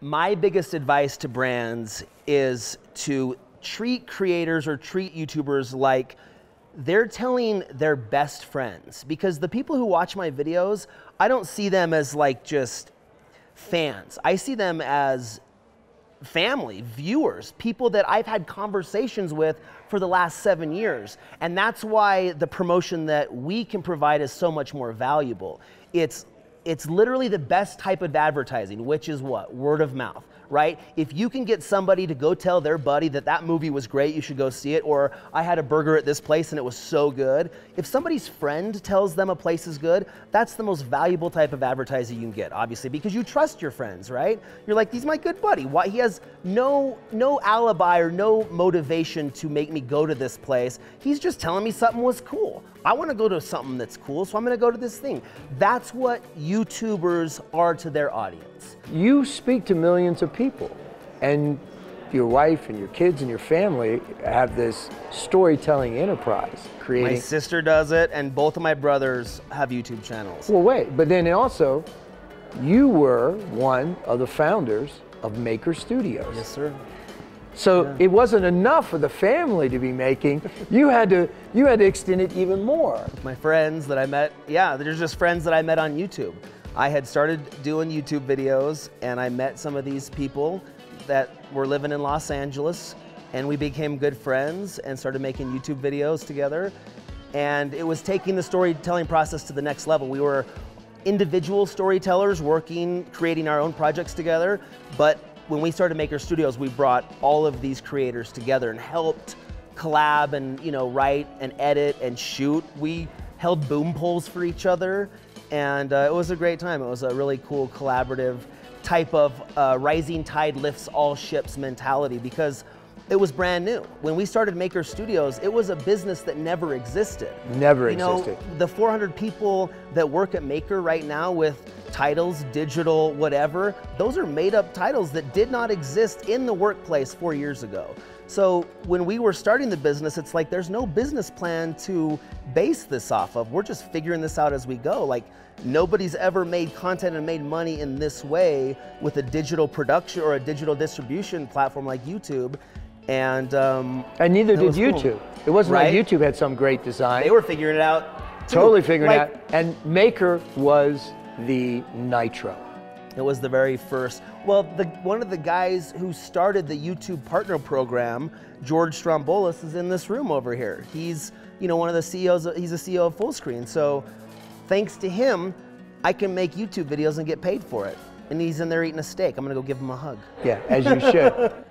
my biggest advice to brands is to treat creators or treat YouTubers like they're telling their best friends because the people who watch my videos, I don't see them as like just fans. I see them as family, viewers, people that I've had conversations with for the last seven years. And that's why the promotion that we can provide is so much more valuable. It's it's literally the best type of advertising, which is what? Word of mouth right? If you can get somebody to go tell their buddy that that movie was great, you should go see it, or I had a burger at this place and it was so good. If somebody's friend tells them a place is good, that's the most valuable type of advertising you can get, obviously, because you trust your friends, right? You're like, he's my good buddy. Why he has no no alibi or no motivation to make me go to this place. He's just telling me something was cool. I want to go to something that's cool, so I'm going to go to this thing. That's what YouTubers are to their audience. You speak to millions of people, and your wife and your kids and your family have this storytelling enterprise creating. My sister does it, and both of my brothers have YouTube channels. Well, wait, but then also, you were one of the founders of Maker Studios. Yes, sir. So yeah. it wasn't enough for the family to be making. You had to you had to extend it even more. My friends that I met, yeah, they're just friends that I met on YouTube. I had started doing YouTube videos and I met some of these people that were living in Los Angeles and we became good friends and started making YouTube videos together. And it was taking the storytelling process to the next level. We were individual storytellers working, creating our own projects together, but when we started Maker Studios, we brought all of these creators together and helped collab and you know write and edit and shoot. We held boom poles for each other, and uh, it was a great time. It was a really cool collaborative type of uh, rising tide lifts all ships mentality because it was brand new. When we started Maker Studios, it was a business that never existed. Never you existed. Know, the 400 people that work at Maker right now with titles, digital, whatever, those are made up titles that did not exist in the workplace four years ago. So when we were starting the business, it's like there's no business plan to base this off of. We're just figuring this out as we go. Like nobody's ever made content and made money in this way with a digital production or a digital distribution platform like YouTube. And um, and neither did YouTube. Cool. It wasn't right? like YouTube had some great design. They were figuring it out. Too. Totally figuring like, it out. And Maker was the Nitro. It was the very first. Well, the, one of the guys who started the YouTube Partner Program, George Strompolos, is in this room over here. He's, you know, one of the CEOs. He's a CEO of Fullscreen. So, thanks to him, I can make YouTube videos and get paid for it. And he's in there eating a steak. I'm gonna go give him a hug. Yeah, as you should.